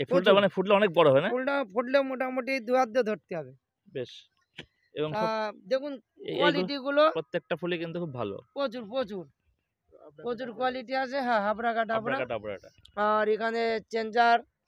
এই ফুলটা মানে ফুটলে অনেক বড় হয় না? ফুলটা ফুটলে মোটামুটি দু হাত দিয়ে ধরতে হবে। বেশ। এবং দেখুন কোয়ালিটি গুলো প্রত্যেকটা ফুলই কিন্তু খুব ভালো। প্রচুর প্রচুর। প্রচুর কোয়ালিটি আছে হ্যাঁ হাবড়া। কাটা হাবড়া আর এখানে চেঞ্জার